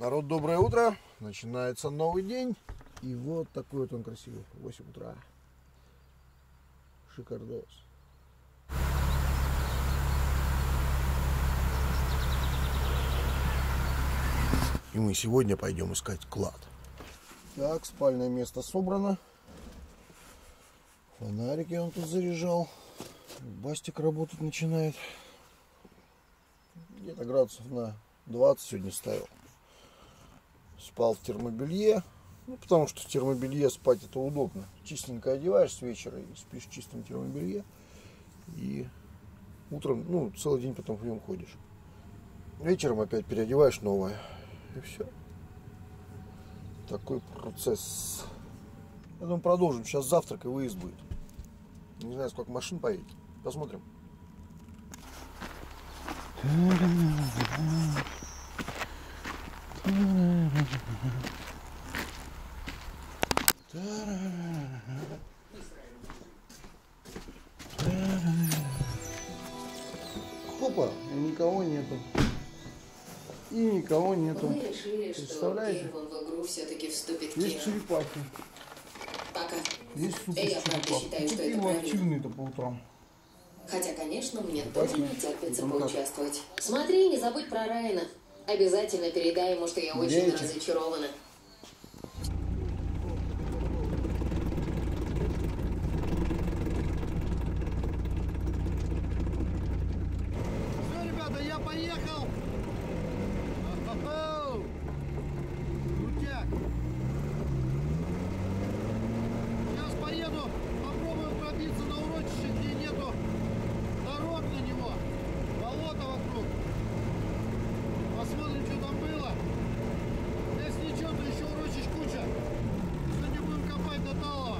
Народ, доброе утро. Начинается новый день. И вот такой вот он красивый. 8 утра. Шикардос. И мы сегодня пойдем искать клад. Так, спальное место собрано. Фонарики он тут заряжал. Бастик работать начинает. Где-то градусов на 20 сегодня ставил. Спал в термобелье. Ну, потому что в термобелье спать это удобно. Чистенько одеваешь с вечера и спишь в чистом термобелье. И утром, ну, целый день потом в нем ходишь. Вечером опять переодеваешь новое. И все. Такой процесс. Я думаю, продолжим. Сейчас завтрак и выезд будет. Не знаю, сколько машин поедет. Посмотрим. Хопа, и никого нету. И никого нету. Мы решили, Представляете? первым в игру все-таки вступит Есть черепахи, Пока. есть супер Я правда считаю, что это правильно. активные-то по утрам. Хотя, конечно, мне тоже не терпится поучаствовать. Смотри, не забудь про Райана. Обязательно передай ему, что я очень Дети. разочарована. Все, ребята, я поехал! Хо-хо-хо! Крутяк! Сейчас поеду, попробую пробиться на урочище, где нету дорог на него. Болото вокруг. Посмотрим, что там было. Если ничего, то еще урочищ куча. Сегодня будем копать до талого.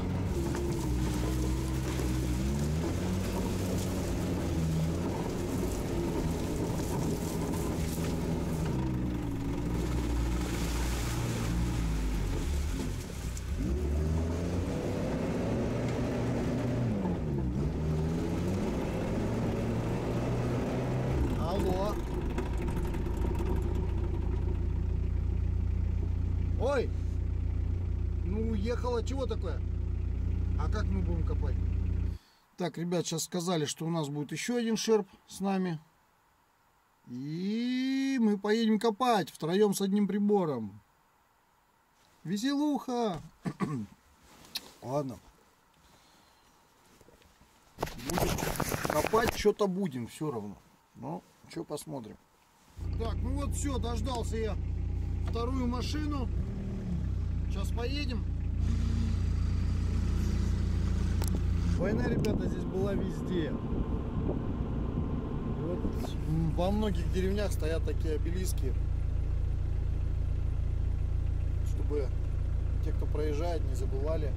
Алло. Ой. Ну, уехала. Чего такое? А как мы будем копать? Так, ребят, сейчас сказали, что у нас будет еще один шерп с нами. И мы поедем копать втроем с одним прибором. Веселуха. Ладно. Будем копать, что-то будем все равно. Ну, что посмотрим. Так, ну вот все, дождался я вторую машину. Сейчас поедем. Война, ребята, здесь была везде. Вот во многих деревнях стоят такие обелиски, чтобы те, кто проезжает, не забывали.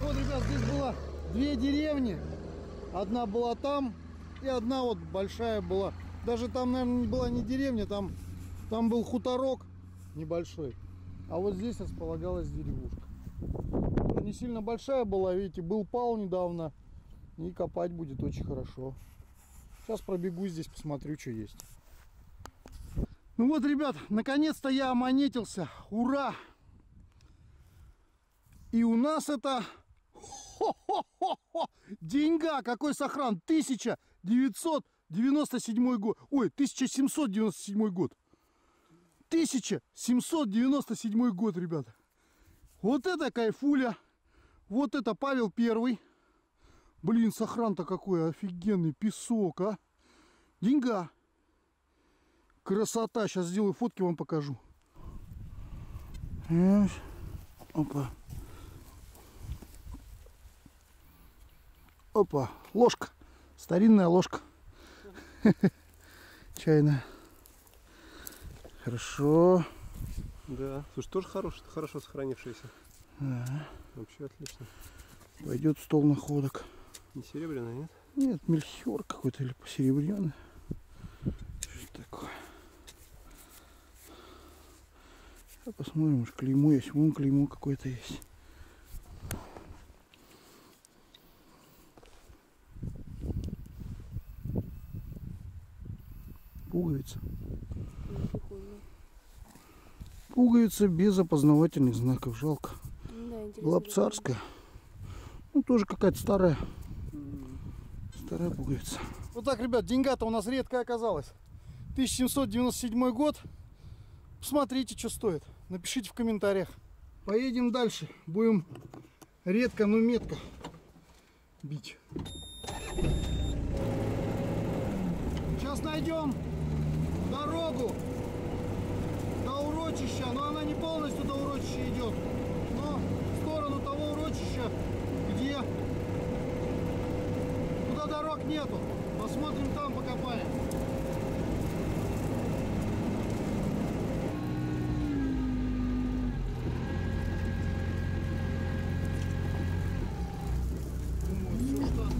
Вот, ребят, здесь было две деревни. Одна была там, и одна вот большая была. Даже там, наверное, была не деревня, там, там был хуторок небольшой. А вот здесь располагалась деревушка. Ну, Не сильно большая была, видите, был пал недавно. И копать будет очень хорошо. Сейчас пробегу здесь, посмотрю, что есть. Ну вот, ребят, наконец-то я омонетился. Ура! И у нас это Хо-хо-хо-хо! Деньга! Какой сохран! 1997 год. Ой, 1797 год. 1797 год, ребята. Вот это кайфуля. Вот это Павел Первый. Блин, сохран-то какой офигенный. Песок, а. Деньга. Красота. Сейчас сделаю фотки, вам покажу. Э, Опа. Опа, ложка. Старинная ложка. Чайная. Хорошо. Да, слушай, тоже хорош, хорошо сохранившийся. Да. Вообще отлично. Пойдет стол находок. Не серебряный, нет? Нет, мельхиор какой-то или посеребренный. Что такое? Сейчас посмотрим, может клеймо есть. Вон клеймо какое-то есть. Пуговица. Пуговица без опознавательных знаков. Жалко. Да, царская. Ну, тоже какая-то старая. Старая пуговица. Вот так, ребят, деньга-то у нас редко оказалась. 1797 год. Посмотрите, что стоит. Напишите в комментариях. Поедем дальше. Будем редко, но метко бить. Сейчас найдем дорогу до урочища, но она не полностью до урочища идет, но в сторону того урочища, где куда дорог нету. Посмотрим там, покопаем. Думаю, всё штатно.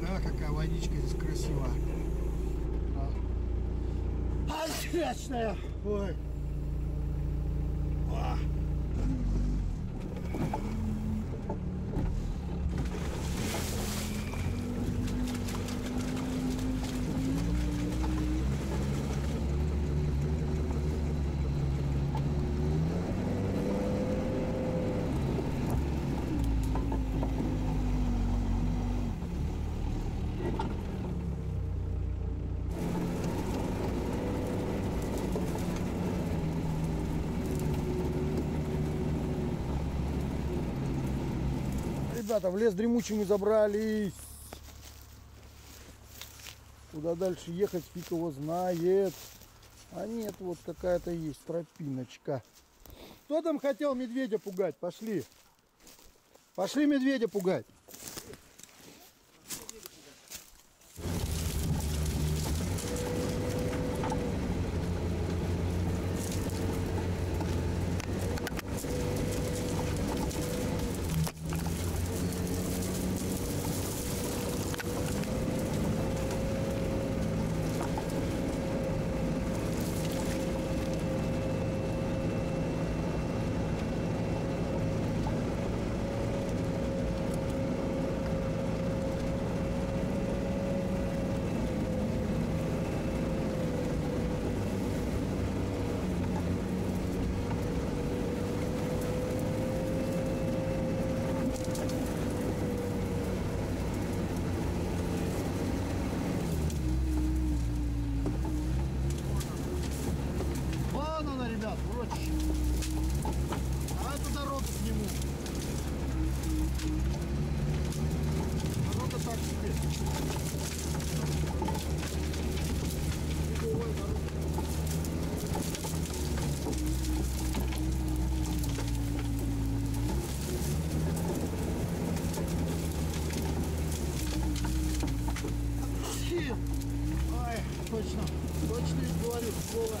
Да, какая водичка здесь красивая. А. Отличная! Ой. А. Ребята, в лес дремучий мы забрались. Куда дальше ехать, фиг его знает. А нет, вот какая-то есть тропиночка. Кто там хотел медведя пугать? Пошли. Пошли медведя пугать. Вон она, ребят, урочище. А эту дорогу сниму. Дорога так себе. Беговая дорога. Фи. Ай, точно, точно говорю, слово.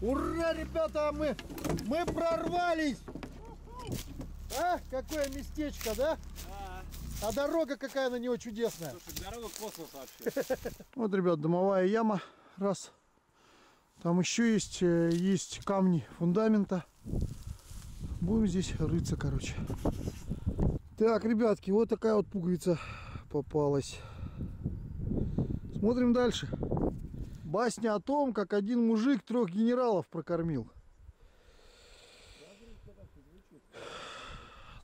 Ура, ребята, мы, мы прорвались! Какое местечко, да? А дорога какая на него чудесная. Слушай, дорога космоса вообще. Вот, ребят, домовая яма. Раз. Там еще есть, э, есть камни фундамента. Будем здесь рыться, короче. Так, ребятки, вот такая вот пуговица попалась. Смотрим дальше. Басня о том, как один мужик трех генералов прокормил.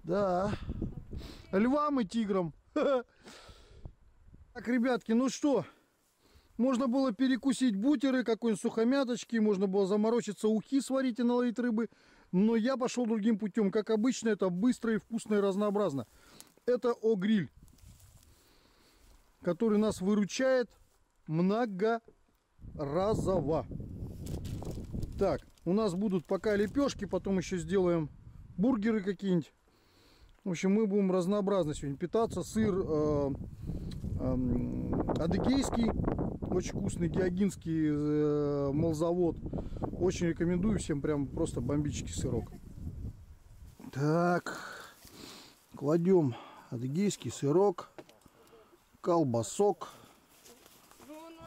Да. Львам и тиграм. Так, ребятки, ну что, можно было перекусить бутеры, какой-нибудь сухомяточки, можно было заморочиться, ухи сварить и наловить рыбы. Но я пошел другим путем. Как обычно, это быстро и вкусно и разнообразно. Это о-гриль, который нас выручает многоразово. Так, у нас будут пока лепешки, потом еще сделаем бургеры какие-нибудь. В общем, мы будем разнообразно сегодня питаться. Сыр э, э, адыгейский, очень вкусный, геогинский э, молзавод. Очень рекомендую всем, прям просто бомбический сырок. Так, кладем адыгейский сырок, колбасок.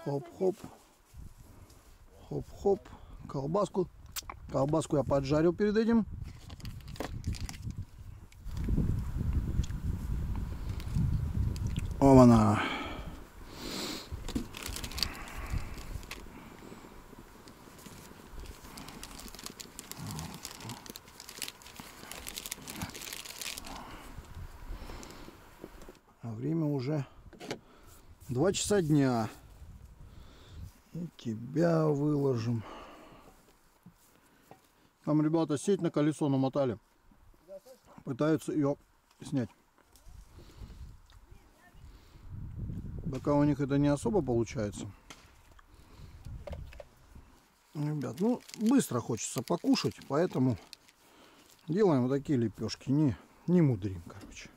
Хоп-хоп. Хоп-хоп. Колбаску. Колбаску я поджарил перед этим. Ома-на. А время уже 2 часа дня. И тебя выложим. Там ребята сеть на колесо намотали. Пытаются ее снять. Пока у них это не особо получается. Ребят, ну быстро хочется покушать, поэтому делаем вот такие лепешки. Не, не мудрим, короче.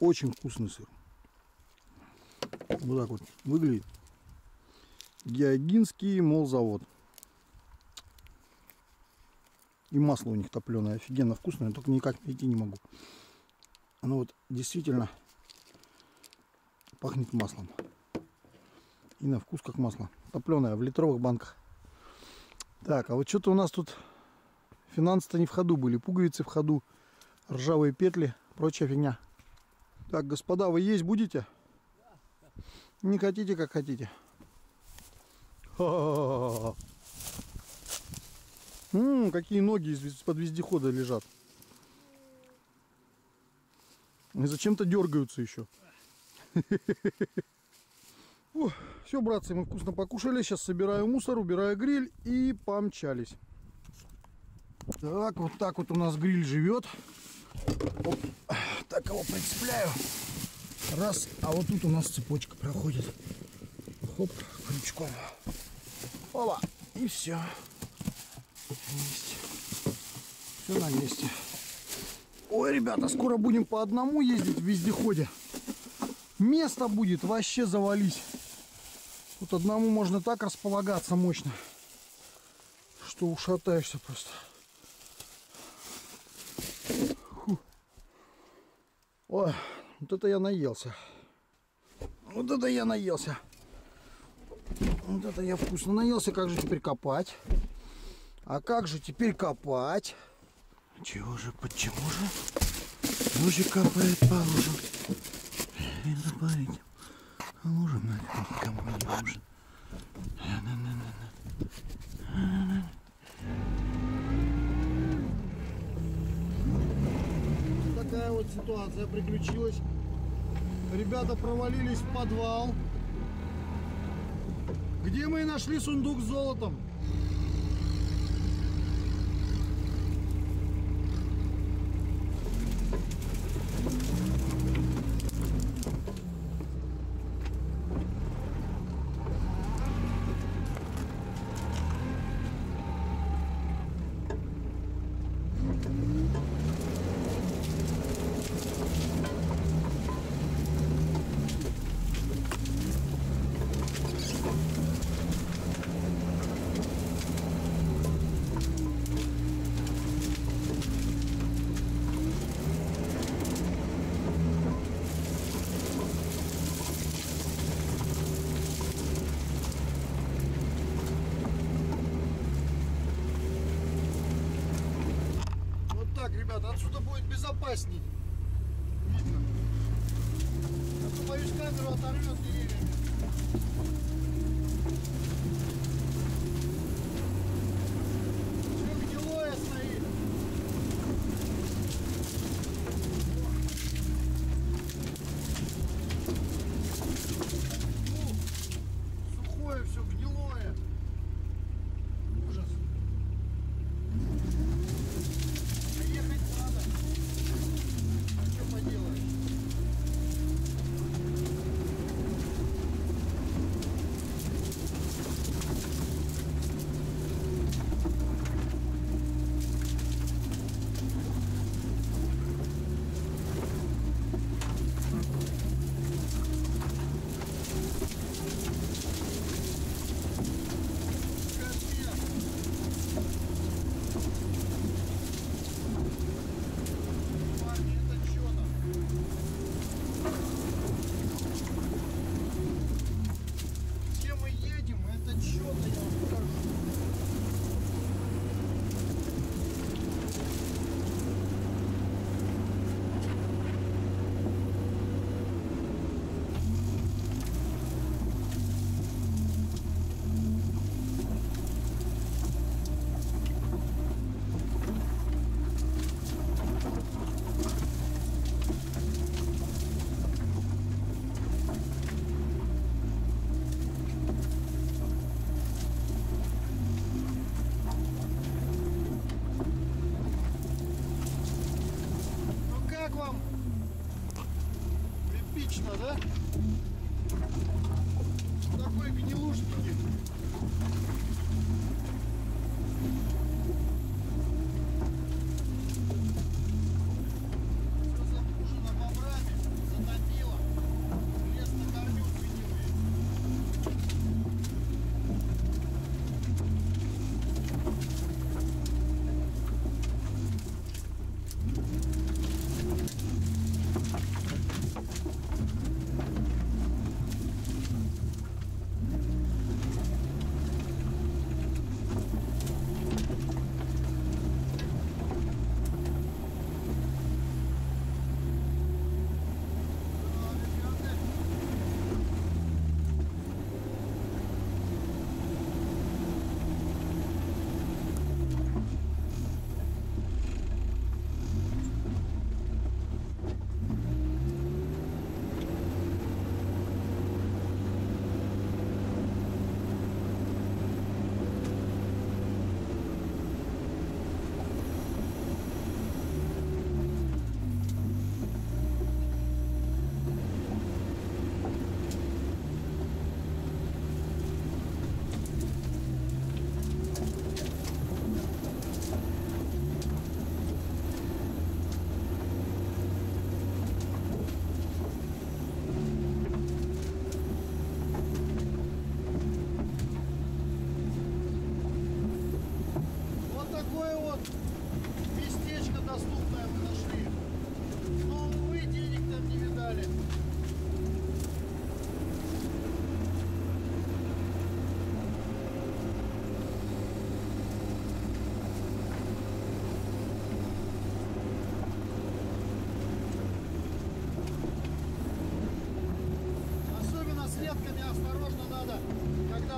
Очень вкусный сыр. Вот так вот выглядит. Геогинский молзавод. И масло у них топленое, офигенно вкусное, только никак найти не могу. Оно вот действительно пахнет маслом. И на вкус как масло. Топленое в литровых банках. Так, а вот что-то у нас тут финансы-то не в ходу были. Пуговицы в ходу, ржавые петли, прочая фигня. Так, господа, вы есть будете? Не хотите, как хотите. Ха-ха-ха. М, какие ноги из-под вездехода лежат. И зачем-то дергаются еще. Все, братцы, мы вкусно покушали. Сейчас собираю мусор, убираю гриль и помчались. Так, вот так вот у нас гриль живет. Оп, так его прицепляю. Раз, а вот тут у нас цепочка проходит. Хоп, крючком. Опа, и все. Есть. Все на месте. Ой, ребята, скоро будем по одному ездить в вездеходе. Место будет вообще завались. Тут одному можно так располагаться мощно, что ушатаешься просто. Фу. Ой, вот это я наелся. Вот это я наелся. Вот это я вкусно наелся. Как же теперь копать? А как же теперь копать? Чего же, почему же? Лужи капает по лужам. И добавить. Лужам никому не нужен. Такая вот ситуация приключилась. Ребята провалились в подвал, где мы и нашли сундук с золотом. Будет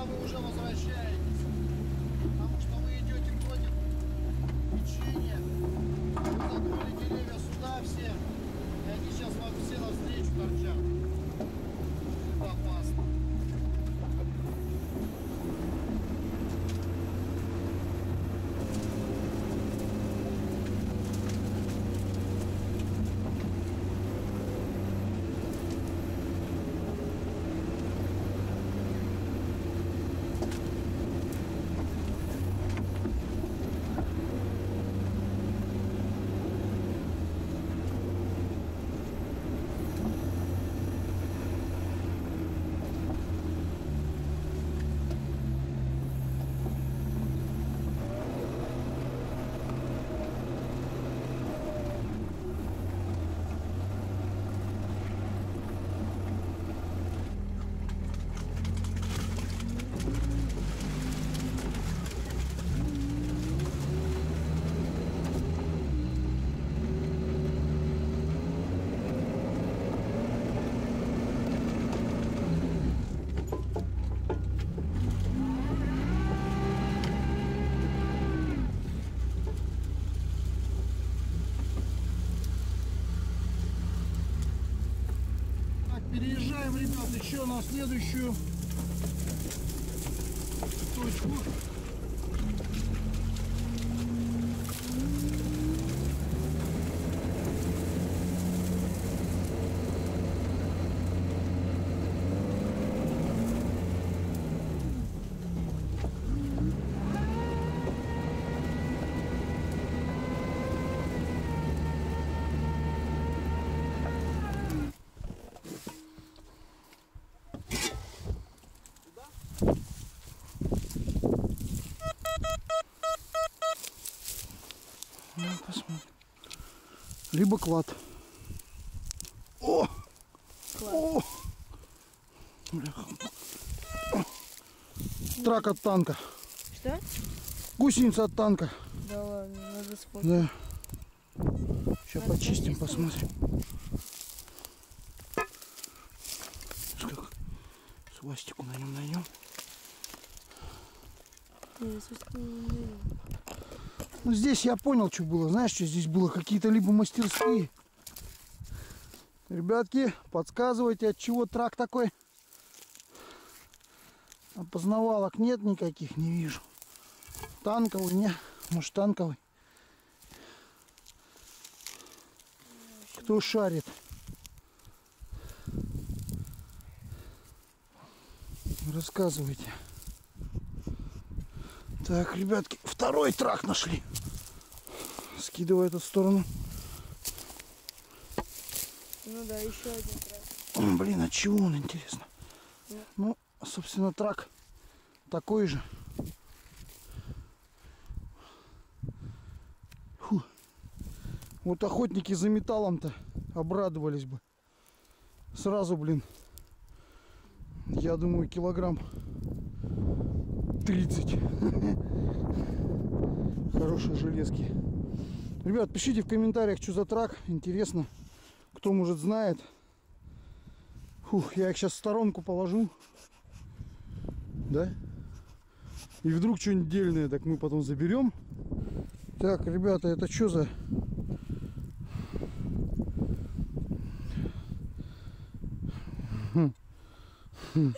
może ребят, еще на следующую точку. Либо клад. О! О! Бляха. Трак от танка. Что? Гусеница от танка. Да ладно, надо сфоткать. Да. Сейчас Надо почистим, посмотрим. Как свастику на нем найдем. Не, свистки не надо. Ну здесь я понял, что было. Знаешь, что здесь было? Какие-то либо мастерские. Ребятки, подсказывайте, от чего трак такой. Опознавалок нет никаких, не вижу. Танковый, не? Может танковый? Кто шарит? Рассказывайте. Так, ребятки, второй трак нашли. Скидываю эту сторону. Ну да, еще один трак. Блин, от чего он, интересно? Ну, собственно, трак такой же. Фу. Вот охотники за металлом-то обрадовались бы. Сразу, блин, я думаю, килограмм 30. Хорошие железки. Ребят, пишите в комментариях, что за трак. Интересно, кто может знает. Фух, я их сейчас в сторонку положу. Да? И вдруг что-нибудь дельное, так мы потом заберем. Так, ребята, это что за... Хм. Хм.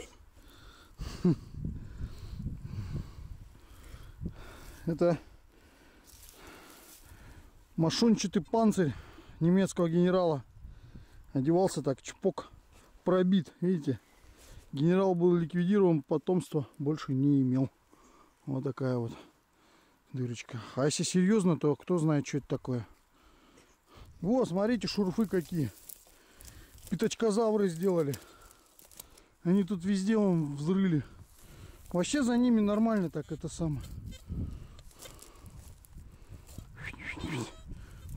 Это мошончатый панцирь немецкого генерала. Одевался так, чпок, пробит, видите? Генерал был ликвидирован, потомства больше не имел. Вот такая вот дырочка. А если серьезно, то кто знает, что это такое. Вот, смотрите, шурфы какие. Пятачкозавры сделали. Они тут везде вон взрыли. Вообще за ними нормально так это самое.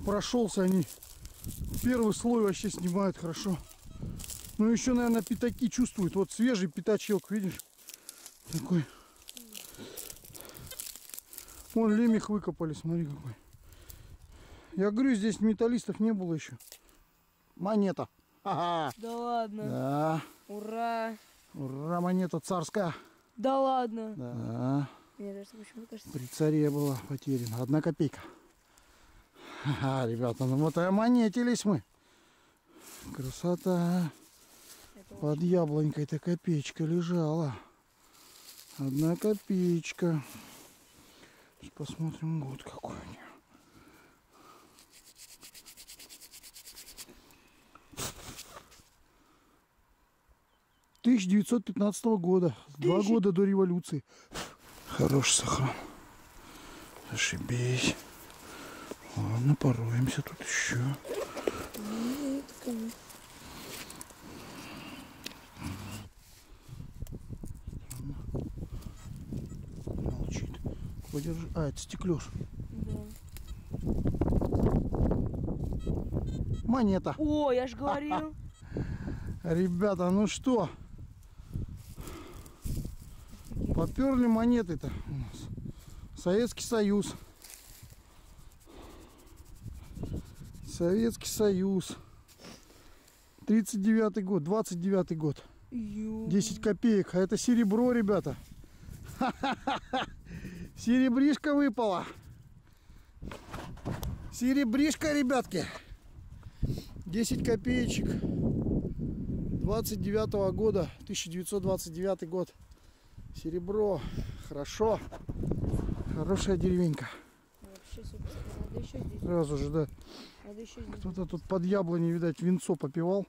Прошелся они. Первый слой вообще снимают хорошо. Ну еще, наверное, пятаки чувствуют. Вот свежий пятачок, видишь? Такой. Вон лемех выкопали, смотри какой. Я говорю, здесь металлистов не было еще. Монета. Ага. Да ладно. Да. Ура. Ура, монета царская. Да ладно. Да. Мне кажется, почему кажется. При царе была потеряна. Одна копейка. Ага, ребята, ну вот и монетились мы. Красота. Это Под яблонькой-то копеечка лежала. Одна копеечка. Сейчас посмотрим год какой у нее. Тысяча девятьсот пятнадцатого года. Два года до революции. Хороший сохран. Ошибись. Ладно, пороемся тут еще. Молчит. Подержи. А, это стеклёж. Да. Монета. О, я же говорил. Ребята, ну что? Поперли монеты-то у нас. Советский Союз. Советский Союз. 39 год, 29 год. Ё. 10 копеек. А это серебро, ребята. Серебришка выпала. Серебришка, ребятки. 10 копеечек. 29 года, 1929 год. Серебро, хорошо. Хорошая деревенька. Вообще супер. Надо еще здесь. Сразу же, да. Надо еще здесь. Кто-то тут под яблони, видать, винцо попивал,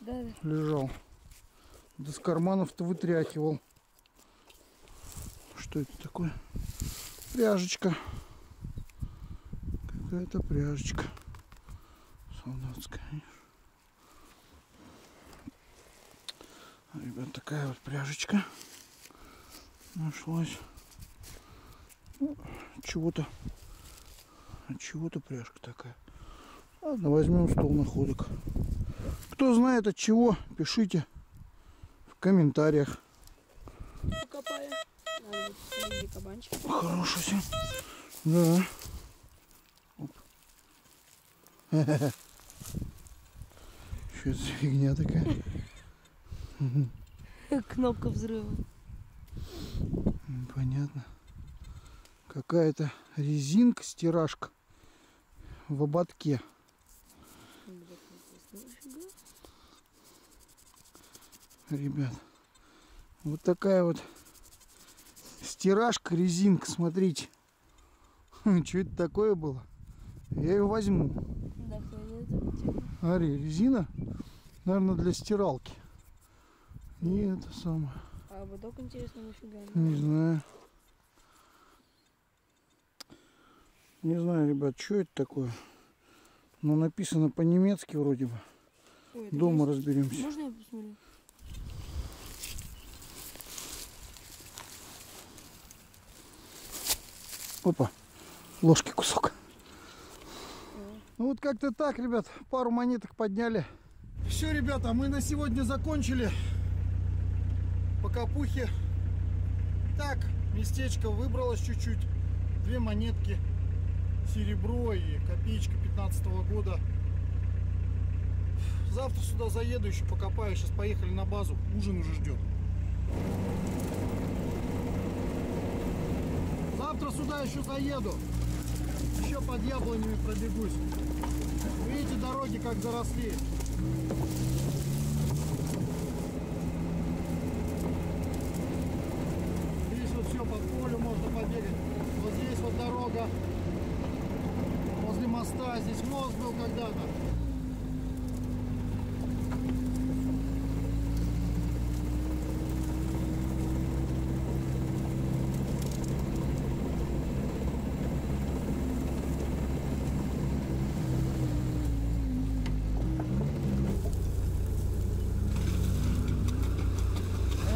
Да, да. лежал. Да с карманов-то вытряхивал. Что это такое? Пряжечка. Какая-то пряжечка. Солдатская. видишь? Ребят, такая вот пряжечка. Нашлась. Ну, Чего-то. от Чего-то пряжка такая. Ладно, возьмем стол находок. Кто знает от чего, пишите в комментариях. Кабанчик. Хороший все. Да. Что это за фигня такая? Кнопка взрыва. Понятно. Какая-то резинка, стиражка в ободке. Ребят, вот такая вот стиражка, резинка, смотрите. Что это такое было? Я ее возьму. Да, Ари, резина, наверное, для стиралки. И это самое, А ободок интересно, нафига? не знаю. Не знаю, ребят, что это такое. Но написано по-немецки вроде бы. Ой, Дома разберемся. Можно я посмотрю? Опа, ложки кусок. Ну вот как-то так, ребят, пару монеток подняли. Все, ребята, мы на сегодня закончили. По капухе. Так, местечко выбралось чуть-чуть. Две монетки. Серебро и копеечка 15 года. Завтра сюда заеду, еще покопаю. Сейчас поехали на базу. Ужин уже ждет. Завтра сюда еще заеду. Еще под яблонями пробегусь. Видите, дороги как заросли. Здесь вот все под полю можно побегать. Вот здесь вот дорога. Возле моста. Здесь мост был когда-то.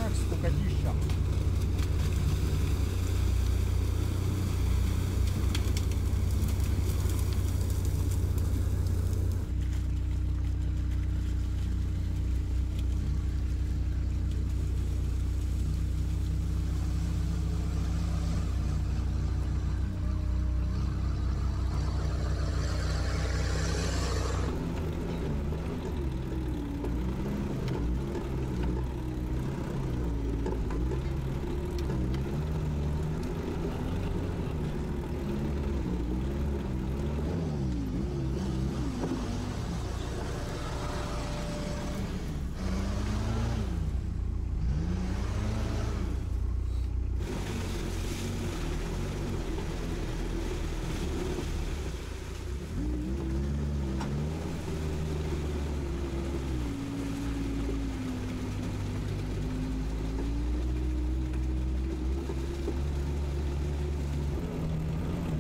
Эх, скукотища.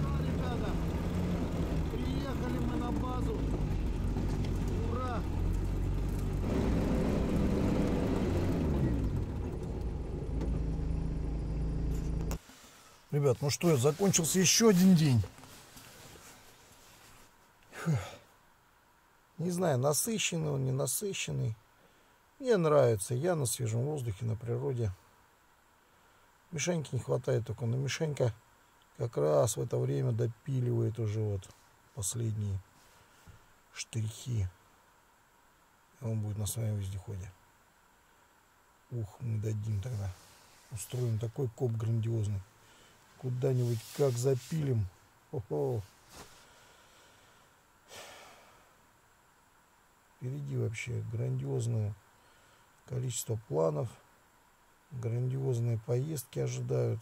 Ну, ребята, приехали мы на базу. Ура! Ребят, ну что, закончился еще один день. Не знаю, насыщенный он, не насыщенный. Мне нравится. Я на свежем воздухе, на природе. Мишеньки не хватает только, но Мишенька как раз в это время допиливает уже вот последние штрихи. И он будет на своем вездеходе. Ух, мы дадим тогда. Устроим такой коп грандиозный. Куда-нибудь как запилим. Хо-хо. Впереди вообще грандиозная Количество планов. Грандиозные поездки ожидают.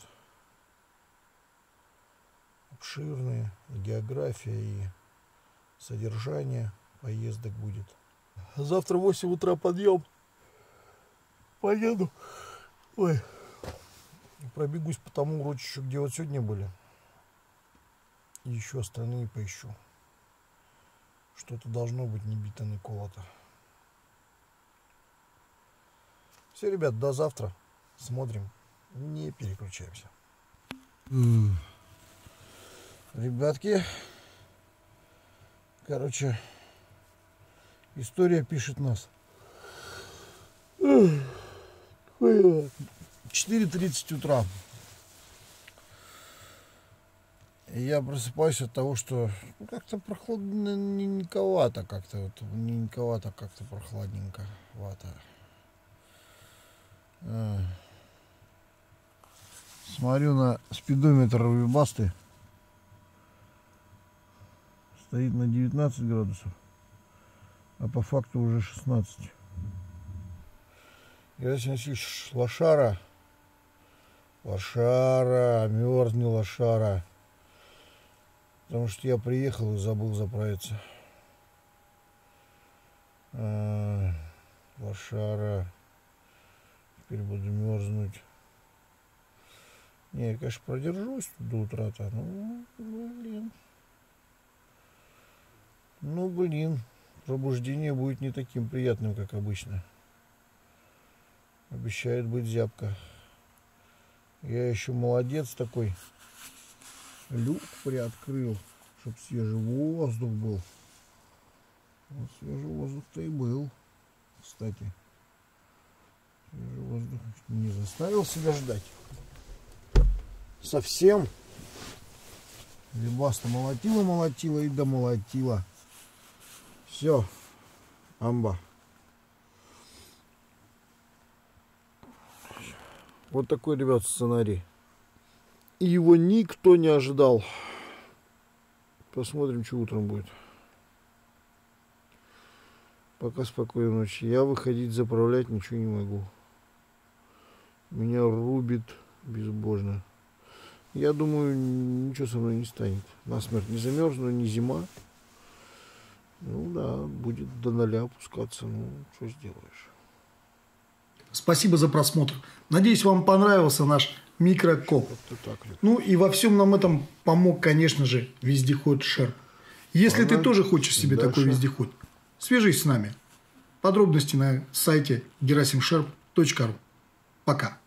Обширные. И география, и содержание поездок будет. Завтра в 8 утра подъем. Поеду. Ой. Пробегусь по тому урочищу, где вот сегодня были. И еще остальные поищу. Что-то должно быть не бито, не колото. Все, ребят, до завтра. Смотрим. Не переключаемся. Ребятки, короче, история пишет нас. 4.30 утра. И я просыпаюсь от того, что ну, как-то прохладненьковато, как-то вот неньковато, как-то прохладненько вата. А. Смотрю на спидометр Вибасты. Стоит на 19 градусов, а по факту уже 16. Герасим Васильевич, лошара, лошара, мерзни лошара. Потому что я приехал и забыл заправиться. А, лошара. Теперь буду мерзнуть. Не, я, конечно, продержусь до утра-то. Ну, блин. Ну, блин. Пробуждение будет не таким приятным, как обычно. Обещает быть зябко. Я еще молодец такой люк приоткрыл, чтобы свежий воздух был. Вот свежий воздух-то и был, кстати. Свежий воздух не заставил себя ждать. Совсем. Либаста молотила, молотила и домолотила. Все. Амба. Вот такой, ребят, сценарий. Его никто не ожидал. Посмотрим, что утром будет. Пока спокойной ночи. Я выходить заправлять ничего не могу. Меня рубит безбожно. Я думаю, ничего со мной не станет. Насмерть не замерзну, не зима. Ну да, будет до ноля опускаться. Ну, что сделаешь. Спасибо за просмотр. Надеюсь, вам понравился наш микрокоп. Ну и во всем нам этом помог, конечно же, вездеход Шерп. Если ты тоже хочешь себе Дальше. такой вездеход, свяжись с нами. Подробности на сайте gerasimsherp.ru. Пока.